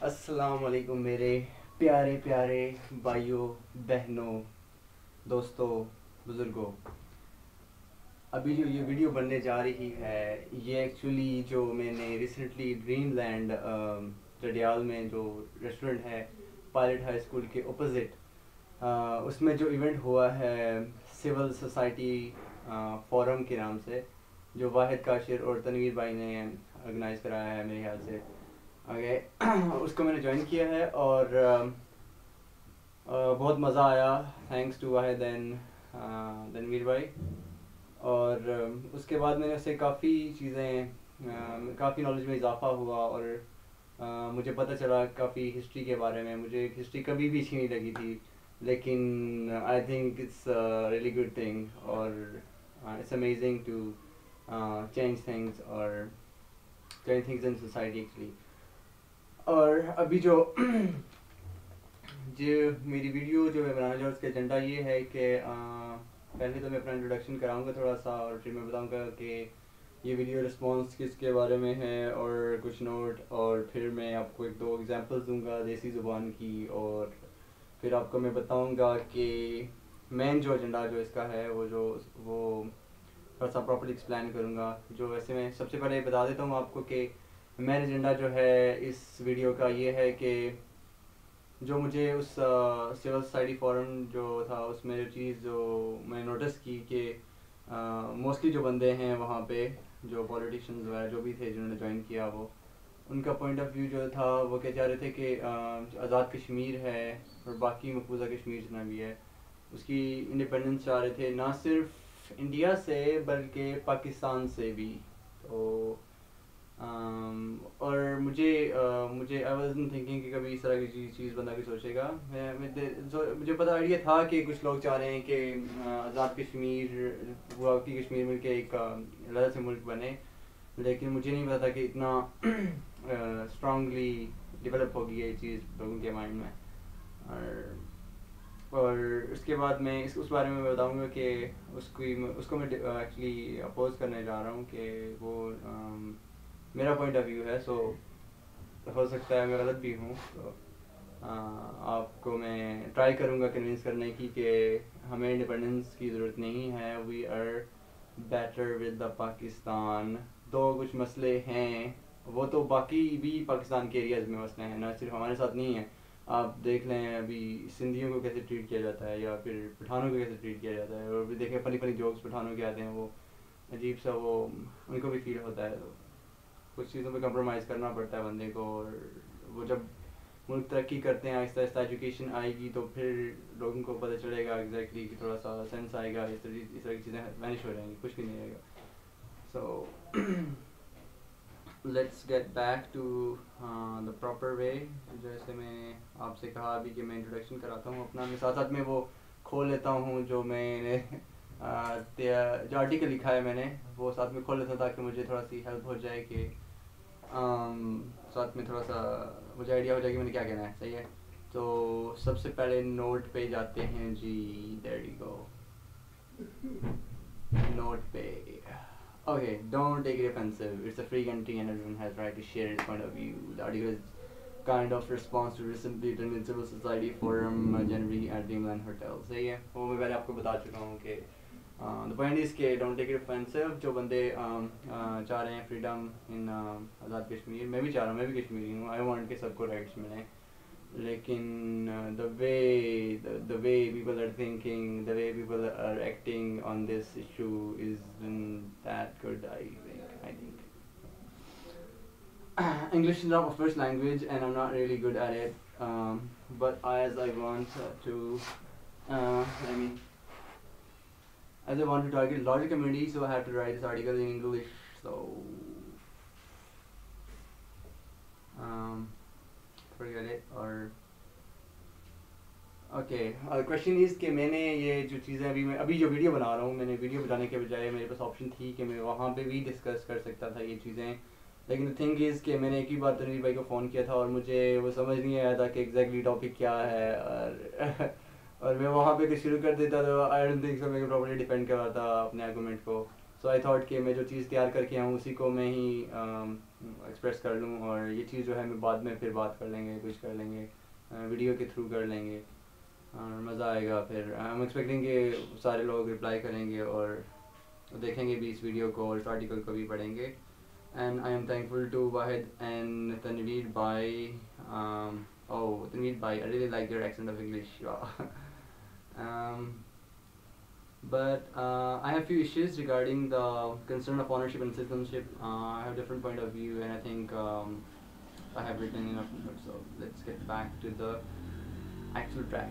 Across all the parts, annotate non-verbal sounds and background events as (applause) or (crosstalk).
السلام علیکم میرے پیارے پیارے بھائیوں بہنوں دوستوں بزرگوں ابھی جو یہ ویڈیو بننے جا رہی ہے یہ ایکچولی جو میں نے ریسنٹلی ڈریم لینڈ جڈیال میں جو ریسٹورنٹ ہے، پائلٹ ہائی اسکول کے اپوزٹ اس میں جو ایونٹ ہوا ہے سول سوسائٹی فورم کے نام سے، جو واحد کاشر اور تنویر بھائی نے آرگنائز کرایا ہے میرے خیال سے۔ آگے (clears throat) اس کو میں نے جوائن کیا ہے اور بہت مزہ آیا۔ تھینکس ٹو واحد دین تنویر بھائی۔ اور اس کے بعد میں نے اس سے کافی چیزیں کافی نالج میں اضافہ ہوا اور مجھے پتہ چلا کافی ہسٹری کے بارے میں، مجھے ہسٹری کبھی بھی اچھی نہیں لگی تھی، لیکن I think it's really good thing اور it's amazing to change things اور change things in society actually اور ابھی جو جو میری ویڈیو جو میں بنانا چاہوں اس کا ایجنڈا یہ ہے کہ پہلے تو میں اپنا انٹروڈکشن کراؤں گا تھوڑا سا اور پھر میں بتاؤں گا کہ یہ ویڈیو رسپانس کس کے بارے میں ہے اور کچھ نوٹ اور پھر میں آپ کو ایک دو ایگزامپلس دوں گا دیسی زبان کی اور پھر آپ کو میں بتاؤں گا کہ مین جو ایجنڈا جو اس کا ہے وہ جو وہ تھوڑا سا پراپرلی ایکسپلین کروں گا۔ جو ویسے میں سب سے پہلے بتا دیتا ہوں آپ کو کہ مین ایجنڈا جو ہے اس ویڈیو کا یہ ہے کہ جو مجھے اس سول سوسائٹی فورم جو تھا اس میں جو چیز جو میں نوٹس کی کہ موسٹلی جو بندے ہیں وہاں پہ جو پولیٹیشنز وغیرہ جو بھی تھے جنہوں نے جوائن کیا وہ، ان کا پوائنٹ آف ویو جو تھا وہ کہہ چاہ رہے تھے کہ آزاد کشمیر ہے اور باقی مقبوضہ کشمیر جتنا بھی ہے، اس کی انڈیپینڈنس چاہ رہے تھے نہ صرف انڈیا سے بلکہ پاکستان سے بھی۔ تو اور مجھے مجھے آئی واز تھنکنگ کہ کبھی اس طرح کی چیز بندہ بھی سوچے گا۔ مجھے پتہ آئیڈیا تھا کہ کچھ لوگ چاہ رہے ہیں کہ آزاد کشمیر ہوا کی کشمیر مل کے ایک علیحدہ سے ملک بنے۔ لیکن مجھے نہیں پتا تھا کہ اتنا اسٹرانگلی ڈیولپ ہوگی یہ چیز لوگوں کے مائنڈ میں۔ اور اور اس کے بعد میں اس اس بارے میں بتاؤں گا کہ اس کی، اس کو میں ایکچولی اپوز کرنے جا رہا ہوں کہ وہ میرا پوائنٹ آف ویو ہے سو ہو سکتا ہے میں غلط بھی ہوں۔ تو آپ کو میں ٹرائی کروں گا کنوینس کرنے کی کہ ہمیں انڈیپینڈنس کی ضرورت نہیں ہے۔ We are better with the Pakistan دو کچھ مسئلے ہیں۔ وہ تو باقی بھی پاکستان کے ایریاز میں مسئلے ہیں، نہ صرف ہمارے ساتھ نہیں ہیں۔ آپ دیکھ لیں ابھی سندھیوں کو کیسے ٹریٹ کیا جاتا ہے یا پھر پٹھانوں کو کیسے ٹریٹ کیا جاتا ہے۔ اور بھی دیکھیں فنی فنی جوکس پٹھانوں کے آتے ہیں۔ وہ عجیب سا وہ، ان کو بھی فیل ہوتا ہے۔ تو کچھ چیزوں پہ کمپرومائز کرنا پڑتا ہے بندے کو اور وہ جب ملک ترقی کرتے ہیں، آہستہ آہستہ ایجوکیشن آئے گی تو پھر لوگوں کو پتہ چلے گا ایگزیکٹلی کہ تھوڑا سا سینس آئے گا، اس طرح اس طرح کی چیزیں مینش ہو جائیں گی، کچھ بھی نہیں رہے گا۔ So let's get back to the proper way جیسے میں آپ سے کہا ابھی کہ میں انٹروڈکشن کراتا ہوں، اپنا میں ساتھ ساتھ میں وہ کھول لیتا ہوں جو میں نے جو آرٹیکل لکھا ہے میں نے، وہ ساتھ میں کھول لیتا ہوں تاکہ مجھے تھوڑا سی ہیلپ ہو جائے کہ ساتھ میں تھوڑا سا مجھے آئیڈیا ہو جائے کہ میں نے کیا کہنا ہے، صحیح ہے؟ تو سب سے پہلے نوٹ پہ جاتے ہیں جی ڈیڈی کو نوٹ پہ okay don't take it offensive it's a free country and everyone has right to share its point of view the article is kind of response to recently attend in civil society forum January at Dreamland hotel صحیح ہے؟ وہ میں پہلے آپ کو بتا چکا ہوں کہ دا پوائنٹ از کہ ڈونٹ ٹیک اٹ افینسو جو بندے چاہ رہے ہیں فریڈم ان آزاد کشمیر، میں بھی چاہ رہا ہوں، میں بھی کشمیری ہوں. آئی وانٹ کہ سب کو رائٹس ملیں. لیکن the way the way people are thinking the way people are acting on this issue is that good I I think English is of first language and I'm not really good at at but as I want to I mean as I want to target larger community, so I have to write this article in English. So, um, forget it. Or okay question is کہ میں نے یہ جو چیزیں ابھی میں ابھی جو ویڈیو بنا رہا ہوں میں نے ویڈیو بنانے کے بجائے میرے پاس آپشن تھی کہ میں وہاں پہ بھی ڈسکس کر سکتا تھا یہ چیزیں لیکن دا تھنگ از کہ میں نے ایک ہی بار تنویر بھائی کو فون کیا تھا اور مجھے وہ سمجھ نہیں آیا تھا کہ ایگزیکٹلی ٹاپک کیا ہے اور اور میں وہاں پہ شروع کر دیتا تو آئی ڈونٹ تھنک سو میں پراپرلی ڈیپینڈ کرا تھا اپنے آرگومنٹ کو۔ سو آئی تھاٹ کہ میں جو چیز تیار کر کے آؤں اسی کو میں ہی ایکسپریس کر لوں اور یہ چیز جو ہے میں بعد میں پھر بات کر لیں گے، کچھ کر لیں گے ویڈیو کے تھرو کر لیں گے۔ اور مزہ آئے گا پھر۔ آئی ایم ایکسپیکٹنگ کہ سارے لوگ رپلائی کریں گے اور دیکھیں گے بھی اس ویڈیو کو اور اس آرٹیکل کو بھی پڑھیں گے۔ And I am thankful to Wahid and Tanveer by O Tanveer by I really like your accent of English Um, but uh, I have few issues regarding the concern of ownership and citizenship. Uh, I have different point of view, and I think um, I have written enough. So let's get back to the actual track.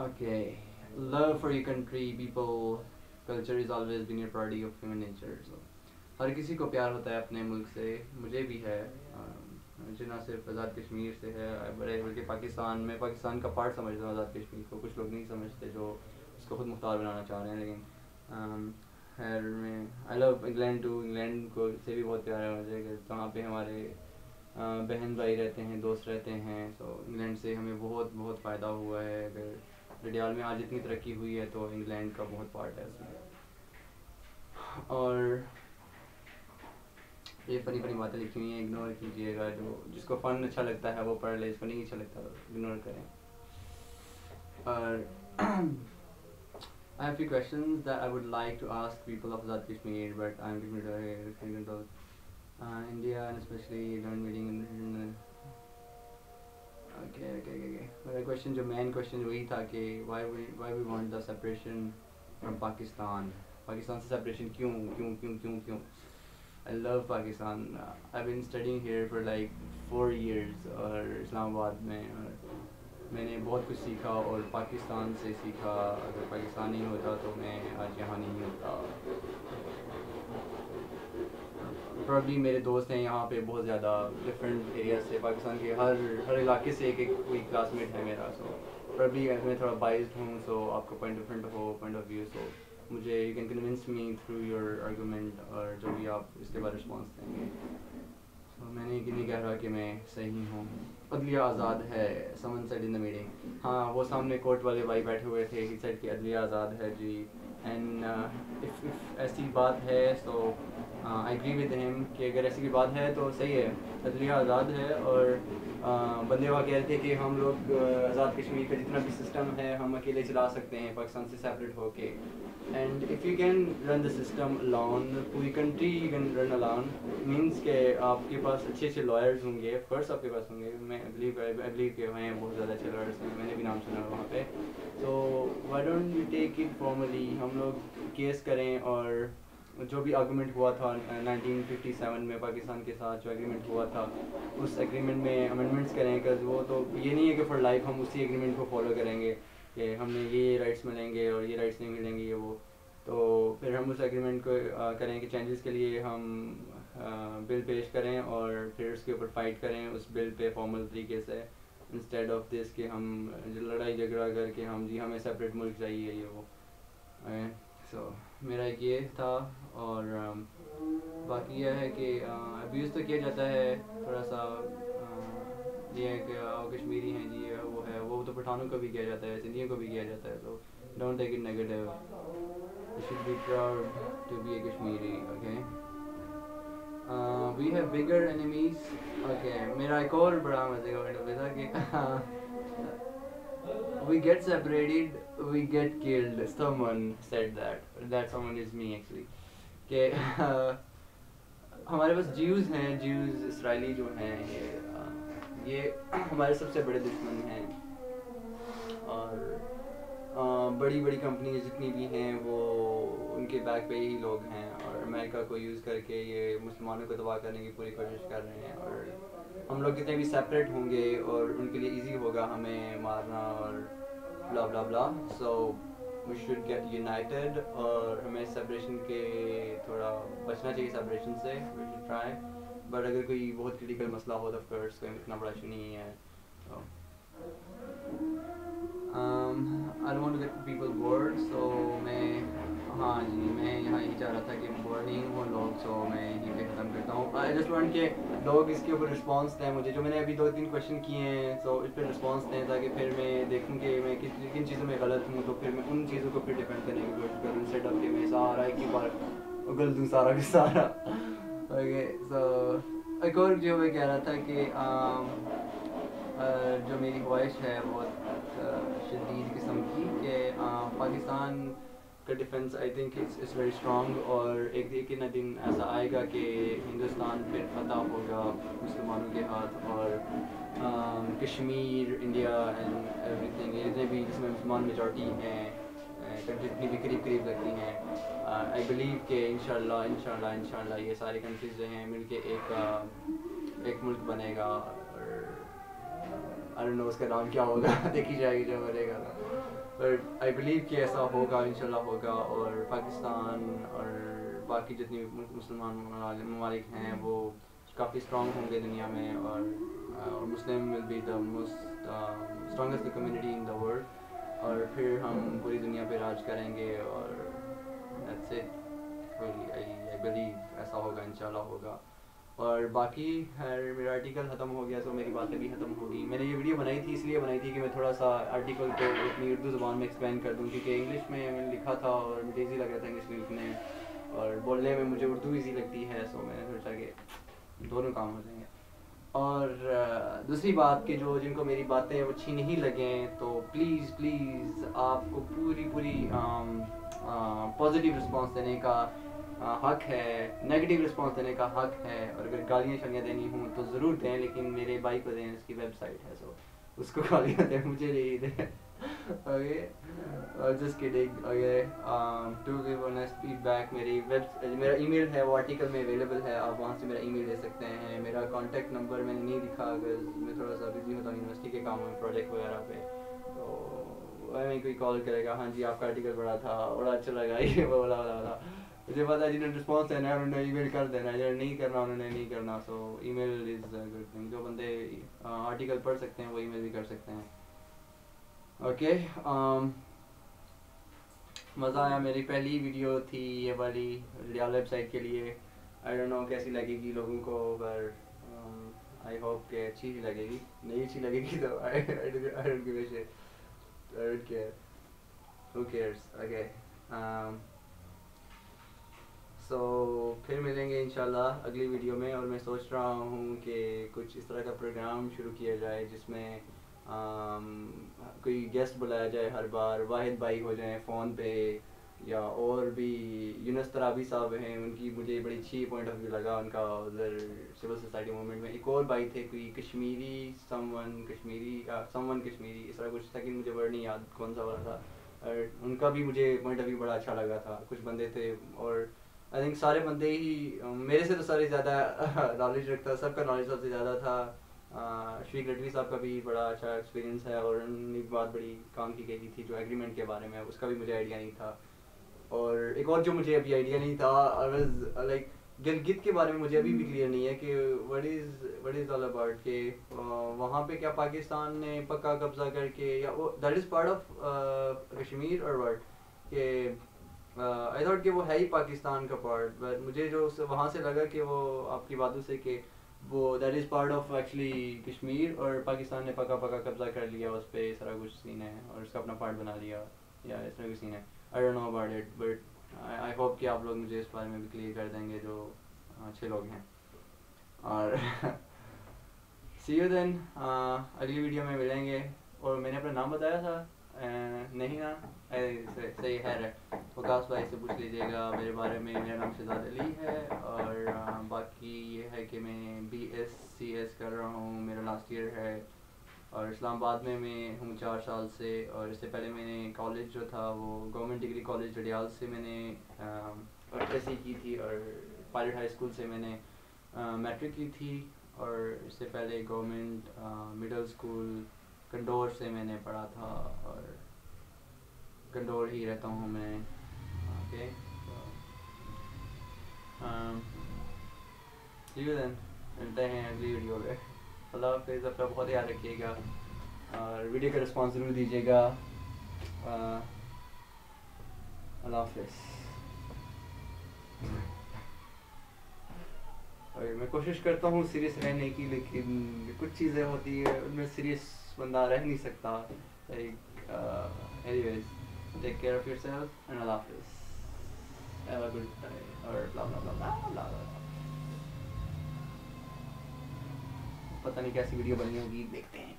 okay love for your country people culture is always been your party of human nature so ہر کسی کو پیار ہوتا ہے اپنے ملک سے. مجھے بھی ہے. مجھے نہ صرف آزاد کشمیر سے ہے، بڑے بلکہ پاکستان میں، پاکستان کا پارٹ سمجھتا ہوں آزاد کشمیر کو. کچھ لوگ نہیں سمجھتے جو اس کو خود مختار بنانا چاہ رہے ہیں، لیکن خیر میں I love England to England کو سے بھی بہت پیارا ہے مجھے کہ وہاں پہ ہمارے بہن بھائی رہتے ہیں، دوست رہتے ہیں سو انگلینڈ سے ہمیں بہت بہت فائدہ ہوا ہے. اگر ڈڈیال میں آج اتنی ترقی ہوئی ہے تو انگلینڈ کا بہت پارٹ ہے اس میں۔ اور یہ فنی فنی باتیں لکھی ہوئی ہیں اگنور کیجیے گا۔ جو جس کو فن اچھا لگتا ہے وہ پڑھ لے اس کو نہیں اچھا لگتا اگنور کریں۔ اور I have few questions that I would like to ask people of Azad Kashmir, but I'm going to refer to uh, India and especially learn reading in, question جو مین کوشچن وہی تھا کہ why why we want the separation from Pakistan Pakistan سے separation کیوں کیوں کیوں کیوں کیوں I love Pakistan I been studying here for like four years اور اسلام آباد میں میں نے بہت کچھ سیکھا اور پاکستان سے سیکھا اگر پاکستان نہیں ہوتا تو میں آج یہاں نہیں ہوتا پرابلی میرے دوست ہیں یہاں پہ بہت زیادہ ڈفرینٹ ایریاز سے، پاکستان کے ہر ہر علاقے سے ایک ایک کوئی کلاس میٹ ہے میرا سو پرابلی میں تھوڑا بائزڈ ہوں سو آپ کا پوائنٹ ڈفرینٹ ہو پوائنٹ آف ویو سو مجھے you can convince me through your argument اور جو بھی آپ اس کے بعد رسپانس دیں گے۔ میں نے یہ نہیں کہہ رہا کہ میں صحیح ہوں۔ عدلیہ آزاد ہے، سمن سیڈ ان دا میٹنگ ہاں وہ سامنے کورٹ والے بھائی بیٹھے ہوئے تھے ہی سیڈ کہ عدلیہ آزاد ہے جی۔ اینڈ اف uh, ایسی بات ہے so I agree with him کہ اگر ایسی کوئی بات ہے تو صحیح ہے۔ عدلیہ آزاد ہے اور uh, بندے وہاں کہہ رہے تھے کہ ہم لوگ uh, آزاد کشمیر کا جتنا بھی سسٹم ہے، ہم اکیلے چلا سکتے ہیں، پاکستان سے سیپریٹ ہو کے۔ And if you can run the system lawn پوری کنٹری یو کین رن الان مینس کہ آپ کے پاس اچھے اچھے لائرز ہوں گے فرسٹ آپ کے پاس ہوں گے میں بلیو بلیو کہ ہیں بہت زیادہ اچھے لائرس ہیں میں نے بھی نام سنا وہاں پہ تو why don't you take it formally ہم لوگ کیس کریں اور جو بھی آرگومنٹ ہوا تھا نائنٹین ففٹی سیون میں پاکستان کے ساتھ جو اگریمنٹ ہوا تھا اس اگریمنٹ میں امینڈمنٹس کریں کہ وہ تو یہ نہیں ہے کہ فار لائف ہم اسی اگریمنٹ کو فالو کریں گے کہ ہم نے یہ رائٹس ملیں گے اور یہ رائٹس نہیں ملیں گے یہ وہ۔ تو پھر ہم اس اگریمنٹ کو کریں کہ چینجز کے لیے ہم بل پیش کریں اور پھر اس کے اوپر فائٹ کریں اس بل پہ فارمل طریقے سے انسٹیڈ آف دس کہ ہم لڑائی جھگڑا کر کے ہم جی ہمیں سپریٹ ملک چاہیے، یہ وہ۔ سو میرا ایک یہ تھا اور باقی یہ ہے کہ ابیوز تو کیا جاتا ہے، تھوڑا سا یہ ہے کہ کشمیری ہیں جی وہ ہے وہ تو پٹھانوں کو بھی کیا جاتا ہے سندھیوں کو بھی کیا جاتا ہے تو don't take it negative You should be proud to be a Kashmiri, okay? Uh, we have bigger enemies. Okay, میرا ایک اور بڑا مزے کا پوائنٹ تھا کہ (laughs) we get separated, we get killed. Someone said that. That someone is me actually. کہ (laughs) ہمارے پاس جیوز ہیں جیوز اسرائیلی جو ہیں یہ یہ ہمارے سب سے بڑے دشمن ہیں اور بڑی بڑی کمپنیز جتنی بھی ہیں وہ ان کے بیک پہ ہی لوگ ہیں اور امریکہ کو یوز کر کے یہ مسلمانوں کو تباہ کرنے کی پوری کوشش کر رہے ہیں اور ہم لوگ کتنے بھی سیپریٹ ہوں گے اور ان کے لیے ایزی ہوگا ہمیں مارنا اور blah blah blah so we should get united اور ہمیں سیپریشن کے تھوڑا بچنا چاہیے سیپریشن سے. وی شوڈ ٹرائی بٹ اگر کوئی بہت کریٹیکل مسئلہ ہو تو کورس کوئی اتنا بڑا ایشو نہیں ہے. I want get people bored so میں ہاں جی میں یہاں یہی چاہ رہا تھا کہ بورڈ نہیں ہوں لوگ سو میں یہیں پہ ختم کرتا ہوں آئی جسٹ وانٹ کہ لوگ اس کے اوپر رسپانس دیں مجھے جو میں نے ابھی دو تین کوشچن کیے ہیں سو اس پہ رسپانس دیں تاکہ پھر میں دیکھوں کہ میں کس کن چیزوں میں غلط ہوں تو پھر میں ان چیزوں کو پھر ڈیپینڈ کرنے کی کوشش کروں سیٹ اپ کہ میں سارا ایک ہی بار اگل دوں سارا کے سارا اوکے سو ایک اور جو میں کہہ رہا تھا کہ جو میری خواہش ہے بہت شدید قسم کی کہ پاکستان کا defence I think it's very strong اور ایک ایک نہ دن ایسا آئے گا کہ ہندوستان پھر فتح ہوگا مسلمانوں کے ہاتھ اور Kashmir, India and every thing جتنے بھی جس میں مسلمان میجورٹی ہیں کنٹری جتنی بھی قریب قریب لگتی ہیں آئی بلیو کہ ان شاء اللہ ان شاء اللہ ان شاء اللہ یہ ساری کنٹریز جو ہیں مل کے ایک ایک ملک بنے گا۔ اور نو اس کا نام کیا ہوگا، دیکھی جائے گی جو بنے گا بٹ آئی بلیو کہ ایسا ہوگا ان شاء اللہ ہوگا اور پاکستان اور باقی جتنی مسلمان ممالک ہیں، وہ کافی اسٹرانگ ہوں گے دنیا میں اور Muslim will be the most strongest community in the world اور پھر ہم پوری دنیا پہ راج کریں گے اور ایسا ہوگا ان شاء اللہ ہوگا۔ اور باقی میرا آرٹیکل ختم ہو گیا تو میری باتیں بھی ختم ہو گئی۔ میں نے یہ ویڈیو بنائی تھی، اس لیے بنائی تھی کہ میں تھوڑا سا آرٹیکل کو اپنی اردو زبان میں ایکسپلین کر دوں، کیونکہ انگلش میں میں نے لکھا تھا اور مجھے ایزی لگ رہا تھا انگلش میں لکھنے۔ اور بولنے میں مجھے اردو ایزی لگتی ہے سو میں نے سوچا کہ دونوں کام ہو جائیں گے۔ اور دوسری بات کہ جو جن کو میری باتیں اچھی نہیں لگیں، تو پلیز پلیز آپ کو پوری پوری پازیٹیو رسپانس دینے کا ہاں، حق ہے۔ نگیٹیو رسپانس دینے کا حق ہے۔ اور اگر گالیاں شالیاں دینی ہوں تو ضرور دیں، لیکن میرے بھائی کو دیں، اس کی ویب سائٹ ہے سو اس کو گالیاں دیں، مجھے نہیں دیں۔ Okay just kidding okay to give honest feedback میری ویب میرا ای میل ہے، وہ آرٹیکل میں اویلیبل ہے۔ آپ وہاں سے میرا ای میل دے سکتے ہیں۔ میرا کانٹیکٹ نمبر میں نے نہیں دکھا، اگر میں تھوڑا سا بزی ہوتا ہوں یونیورسٹی کے کاموں میں پروجیکٹ وغیرہ پہ۔ تو میں کوئی کال کرے گا۔ ہاں جی آپ کا آرٹیکل پڑھا تھا۔ بڑا اچھا لگا۔ (laughs) یہ بولا بولا بولا۔ مجھے پتا جنہیں رسپانس دینا ہے، انہوں نے ای میل کر دینا ہے جنہیں نہیں کرنا، انہوں نے نہیں کرنا سو ای میل از گڈ تھنگ جو بندے آرٹیکل پڑھ سکتے ہیں، وہ ای میل بھی کر سکتے ہیں۔ اوکے مزہ آیا میری۔ پہلی ویڈیو تھی یہ والی ریال ویب سائٹ کے لیے۔ آئی ڈونٹ نو کیسی لگے گی لوگوں کو پر آئی ہوپ کہ اچھی ہی لگے گی۔ نہیں اچھی لگے گی تو (laughs) اوکے سو پھر ملیں گے انشاءاللہ اگلی ویڈیو میں اور میں سوچ رہا ہوں کہ کچھ اس طرح کا پروگرام شروع کیا جائے جس میں کوئی گیسٹ بلایا جائے ہر بار، واحد بھائی ہو جائیں فون پہ یا اور بھی یونس ترابی صاحب ہیں، ان کی مجھے بڑی اچھی پوائنٹ آف ویو لگا، ان کا ادھر سول سوسائٹی موومنٹ میں ایک اور بھائی تھے، کوئی Kashmiri someone Kashmiri someone Kashmiri, اس طرح کچھ تھا کہ مجھے ورڈ نہیں یاد کون سا والا تھا، اور ان کا بھی مجھے پوائنٹ آف ویو بڑا اچھا لگا تھا، کچھ بندے تھے اور آئی تھنک سارے بندے ہی، میرے سے تو سارے زیادہ (laughs) نالج رکھتا، سب کا نالج سب سے زیادہ تھا۔ شفیق لٹوی صاحب کا بھی بڑا اچھا ایکسپیرینس ہے اور ان نے بات بڑی کام کی گئی تھی جو ایگریمنٹ کے بارے میں، اس کا بھی مجھے آئیڈیا نہیں تھا۔ اور ایک اور جو مجھے ابھی آئیڈیا نہیں تھا لائک گلگت کے بارے میں مجھے ابھی بھی کلیئر نہیں ہے کہ what is what is all about کہ وہاں پہ کیا پاکستان نے پکا قبضہ کر کے یا that is part of Kashmir اور وٹ کہ آئی تھاٹ کہ وہ ہے ہی پاکستان کا پارٹ بٹ مجھے جو وہاں سے لگا کہ وہ آپ کی باتوں سے کہ وہ that is part of actually Kashmir اور پاکستان نے پکا پکا قبضہ کر لیا، اس پہ اس طرح کچھ سین ہے اور اس کا اپنا پارٹ بنا لیا، یا اس طرح کچھ سین ہے۔ I don't know about it but I hope کہ آپ لوگ مجھے اس بارے میں بھی کلیئر کر دیں گے جو اچھے لوگ ہیں۔ اور سی یو دین اگلی ویڈیو میں ملیں گے۔ اور میں نے اپنا نام بتایا تھا نہیں نا صحیح ہے۔ وکاس بھائی سے پوچھ لیجیے گا، میرے بارے میں میرا نام شہزاد علی ہے اور باقی یہ ہے کہ میں بی ایس سی ایس کر رہا ہوں، میرا لاسٹ ایئر ہے اور اسلام آباد میں میں ہوں چار سال سے اور اس سے پہلے میں نے کالج جو تھا وہ گورنمنٹ ڈگری کالج جڈیال سے میں نے ایس سی کی تھی اور پائلٹ ہائی اسکول سے میں نے میٹرک کی تھی اور اس سے پہلے گورنمنٹ مڈل اسکول کنڈور سے میں نے پڑھا تھا اور گنڈور ہی رہتا ہوں میں۔ اوکے دین ملتے ہیں اگلی ویڈیو میں اللہ حافظ اپنا بہت یاد رکھیے گا اور ویڈیو کا رسپانس ضرور دیجیے گا اللہ حافظ اور میں کوشش کرتا ہوں سیریس رہنے کی لیکن کچھ چیزیں ہوتی ہیں ان میں سیریس بندہ رہ نہیں سکتا anyways take care of yourself and Allah حافظ Have a good day. Or blah blah blah blah blah blah. پتہ نہیں کیسی ویڈیو بنی ہوگی دیکھتے ہیں